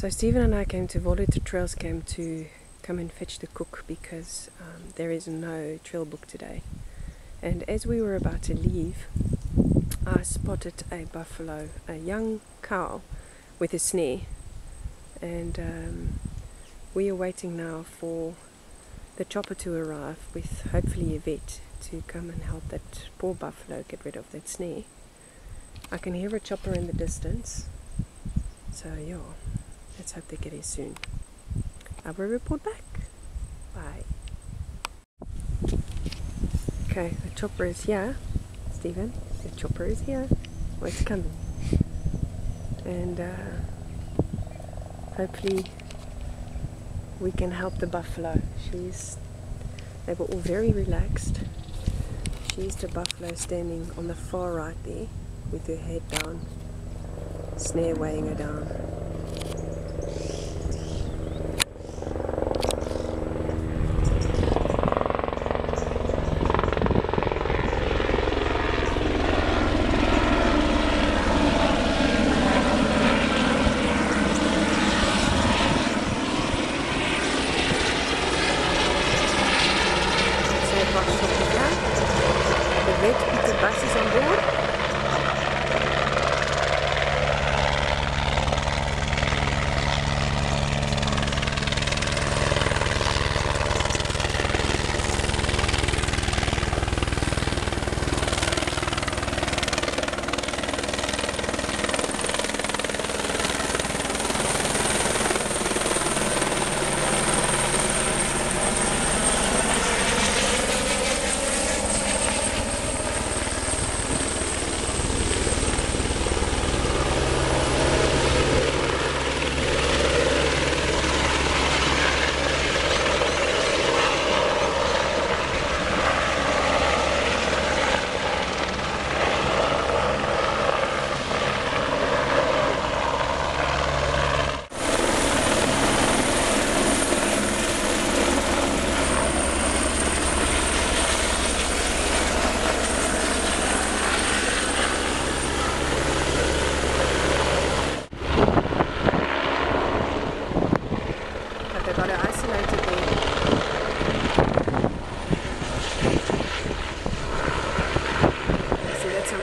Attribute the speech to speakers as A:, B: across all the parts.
A: So Stephen and I came to Wolhuter Trails Camp to come and fetch the cook because um, there is no trail book today. And as we were about to leave, I spotted a buffalo, a young cow with a snare. And um, we are waiting now for the chopper to arrive with hopefully a vet to come and help that poor buffalo get rid of that snare. I can hear a chopper in the distance. So yeah, let's hope they get here soon. I will report back. Bye. Okay, the chopper is here. Stephen, the chopper is here. Oh, it's coming. And uh, hopefully we can help the buffalo. She's, they were all very relaxed. She's the buffalo standing on the far right there with her head down, snare weighing her down. The vet Peter Buss is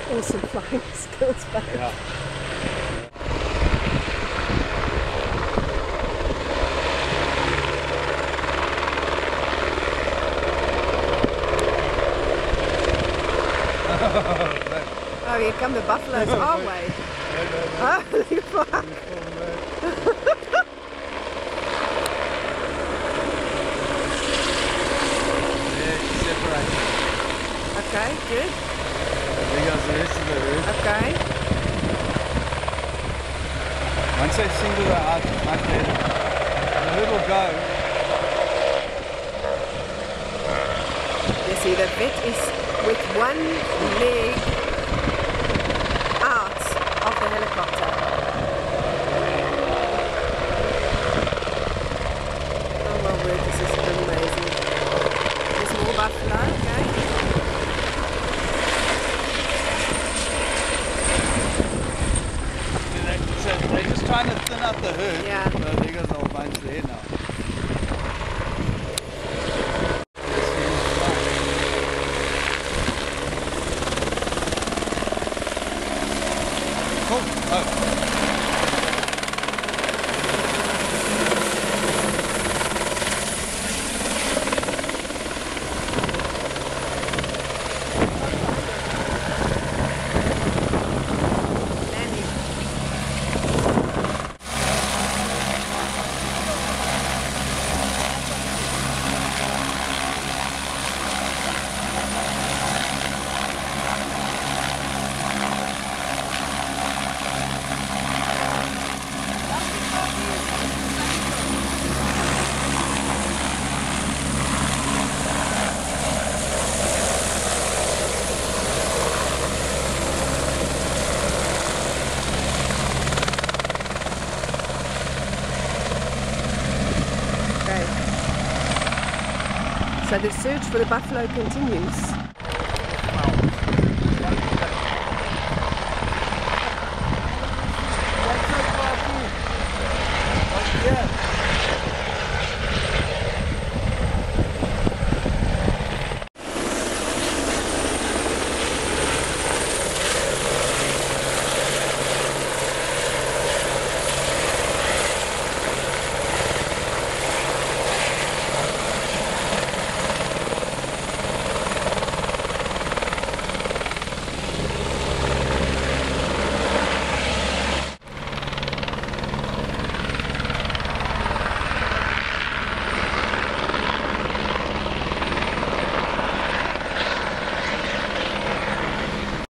A: See, some flying skills, babe.
B: Ja.
A: Oh, here come the buffaloes our way. Holy fuck. Okay, good. Okay.
B: I single her out, I can a little go.
A: You see, the vet is with one leg out of the helicopter. Oh my word, this is amazing. There's more buffalo, okay?
B: So they're just trying to thin out the herd.
A: Yeah.
B: So there goes a whole bunch there now. Cool. Oh.
A: Landing. Okay. So the search for the buffalo continues.